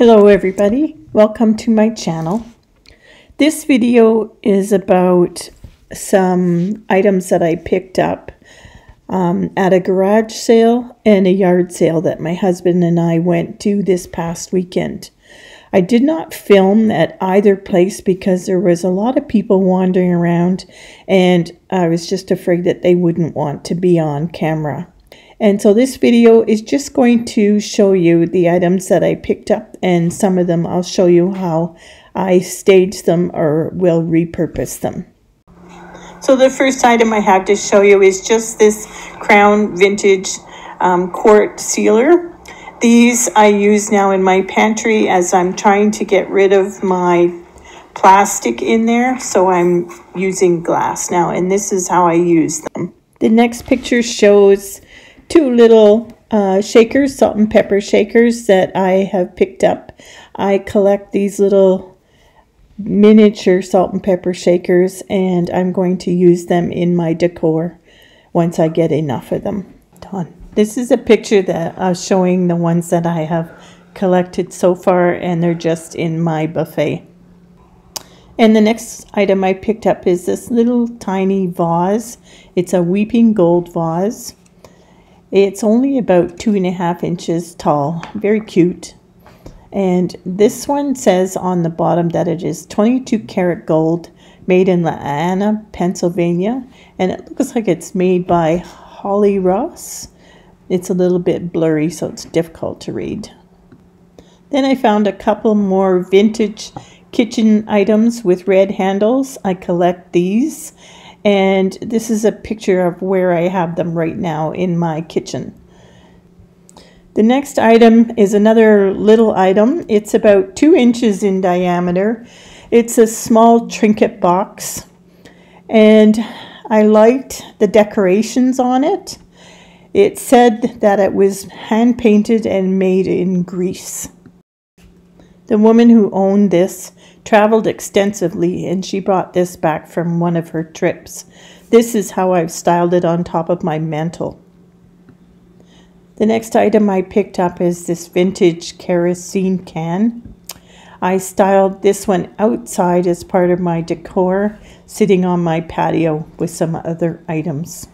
Hello everybody, welcome to my channel. This video is about some items that I picked up um, at a garage sale and a yard sale that my husband and I went to this past weekend. I did not film at either place because there was a lot of people wandering around and I was just afraid that they wouldn't want to be on camera. And so this video is just going to show you the items that I picked up and some of them I'll show you how I stage them or will repurpose them. So the first item I have to show you is just this Crown Vintage um, quart sealer. These I use now in my pantry as I'm trying to get rid of my plastic in there. So I'm using glass now and this is how I use them. The next picture shows two little uh, shakers, salt and pepper shakers that I have picked up. I collect these little miniature salt and pepper shakers and I'm going to use them in my decor once I get enough of them done. This is a picture that I uh, showing the ones that I have collected so far and they're just in my buffet. And the next item I picked up is this little tiny vase. It's a weeping gold vase. It's only about two and a half inches tall, very cute. And this one says on the bottom that it is 22 karat gold, made in La Anna, Pennsylvania. And it looks like it's made by Holly Ross. It's a little bit blurry, so it's difficult to read. Then I found a couple more vintage kitchen items with red handles. I collect these and this is a picture of where I have them right now in my kitchen. The next item is another little item. It's about two inches in diameter. It's a small trinket box and I liked the decorations on it. It said that it was hand painted and made in Greece. The woman who owned this traveled extensively and she brought this back from one of her trips. This is how I've styled it on top of my mantle. The next item I picked up is this vintage kerosene can. I styled this one outside as part of my decor, sitting on my patio with some other items.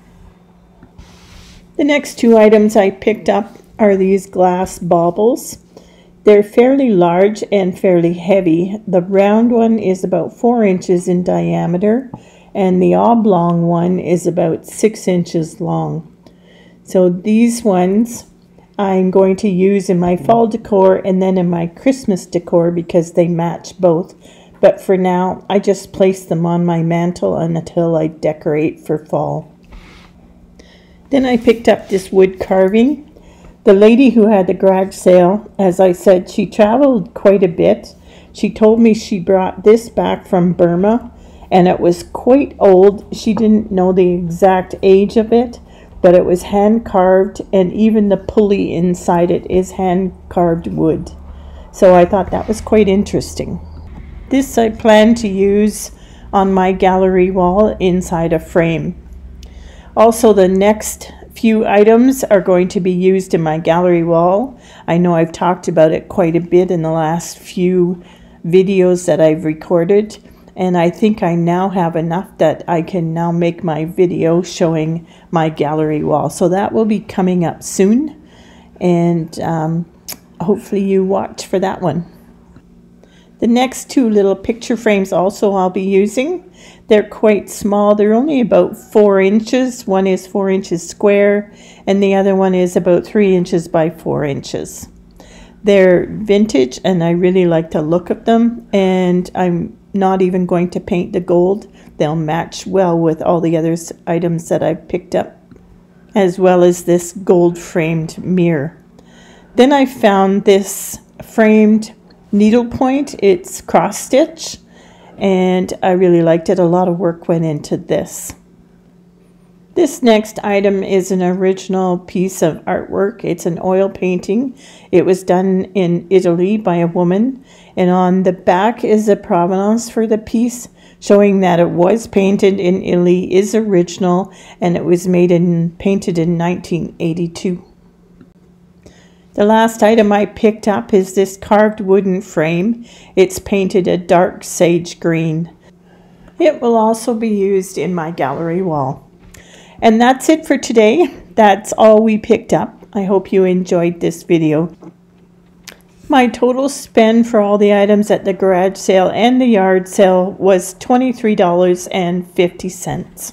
The next two items I picked up are these glass baubles. They're fairly large and fairly heavy. The round one is about four inches in diameter and the oblong one is about six inches long. So these ones I'm going to use in my fall decor and then in my Christmas decor because they match both. But for now, I just place them on my mantle until I decorate for fall. Then I picked up this wood carving the lady who had the garage sale, as I said, she traveled quite a bit. She told me she brought this back from Burma and it was quite old. She didn't know the exact age of it, but it was hand carved and even the pulley inside it is hand carved wood. So I thought that was quite interesting. This I plan to use on my gallery wall inside a frame. Also the next few items are going to be used in my gallery wall. I know I've talked about it quite a bit in the last few videos that I've recorded and I think I now have enough that I can now make my video showing my gallery wall. So that will be coming up soon and um, hopefully you watch for that one. The next two little picture frames also I'll be using. They're quite small. They're only about four inches. One is four inches square and the other one is about three inches by four inches. They're vintage and I really like the look of them and I'm not even going to paint the gold. They'll match well with all the other items that I've picked up as well as this gold framed mirror. Then I found this framed needlepoint. It's cross stitch and I really liked it. A lot of work went into this. This next item is an original piece of artwork. It's an oil painting. It was done in Italy by a woman and on the back is the provenance for the piece showing that it was painted in Italy, is original, and it was made and painted in 1982. The last item I picked up is this carved wooden frame. It's painted a dark sage green. It will also be used in my gallery wall. And that's it for today. That's all we picked up. I hope you enjoyed this video. My total spend for all the items at the garage sale and the yard sale was $23.50.